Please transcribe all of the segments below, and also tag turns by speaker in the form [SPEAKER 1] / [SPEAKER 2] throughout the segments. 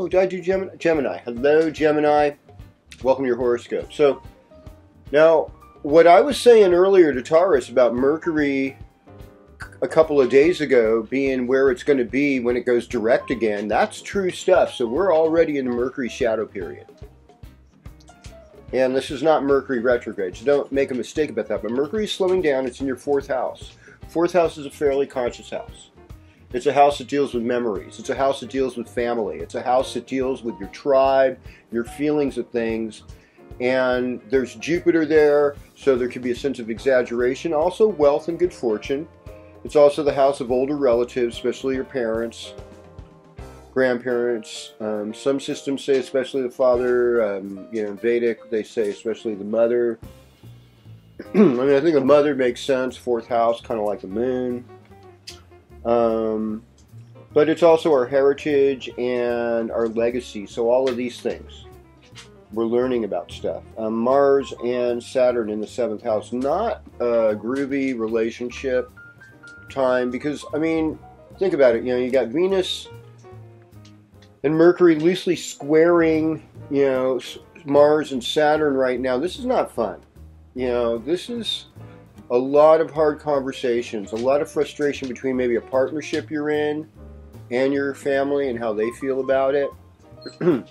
[SPEAKER 1] Oh, did I do Gemini? Gemini. Hello, Gemini. Welcome to your horoscope. So, now, what I was saying earlier to Taurus about Mercury a couple of days ago being where it's going to be when it goes direct again, that's true stuff. So, we're already in the Mercury shadow period. And this is not Mercury retrograde, so don't make a mistake about that. But Mercury is slowing down, it's in your fourth house. Fourth house is a fairly conscious house. It's a house that deals with memories. It's a house that deals with family. It's a house that deals with your tribe, your feelings of things. And there's Jupiter there, so there could be a sense of exaggeration. Also, wealth and good fortune. It's also the house of older relatives, especially your parents, grandparents. Um, some systems say especially the father. Um, you know, Vedic, they say especially the mother. I mean, I think the mother makes sense. Fourth house, kind of like the moon. Um, but it's also our heritage and our legacy. So all of these things, we're learning about stuff. Um, Mars and Saturn in the seventh house, not a groovy relationship time because I mean, think about it. You know, you got Venus and Mercury loosely squaring, you know, Mars and Saturn right now. This is not fun. You know, this is a lot of hard conversations, a lot of frustration between maybe a partnership you're in and your family and how they feel about it.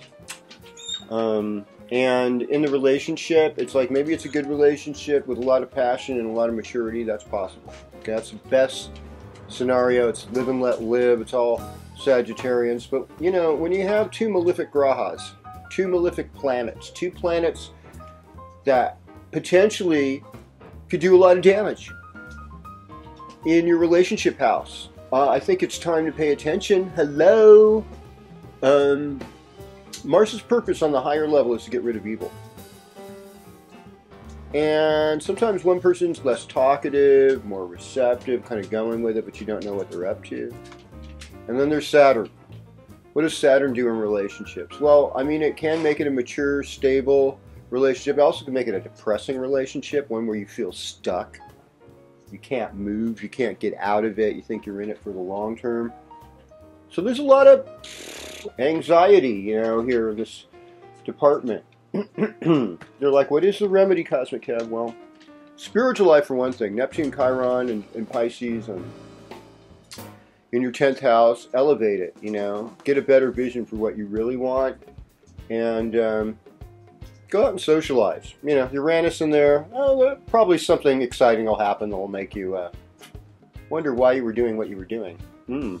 [SPEAKER 1] um, and in the relationship, it's like maybe it's a good relationship with a lot of passion and a lot of maturity. That's possible. Okay, that's the best scenario. It's live and let live. It's all Sagittarians. But you know, when you have two malefic grahas, two malefic planets, two planets that potentially could do a lot of damage in your relationship house. Uh, I think it's time to pay attention. Hello. Um, Mars's purpose on the higher level is to get rid of evil. And sometimes one person's less talkative, more receptive, kind of going with it, but you don't know what they're up to. And then there's Saturn. What does Saturn do in relationships? Well, I mean, it can make it a mature, stable, relationship. It also can make it a depressing relationship, one where you feel stuck. You can't move, you can't get out of it, you think you're in it for the long term. So there's a lot of anxiety, you know, here in this department. They're like, what is the remedy, Kozmic Kev? Well, spiritual life for one thing. Neptune, Chiron, and, and Pisces, and in your 10th house, elevate it, you know, get a better vision for what you really want, and um, go out and socialize. You know, Uranus in there, oh, probably something exciting will happen that will make you uh, wonder why you were doing what you were doing. Hmm.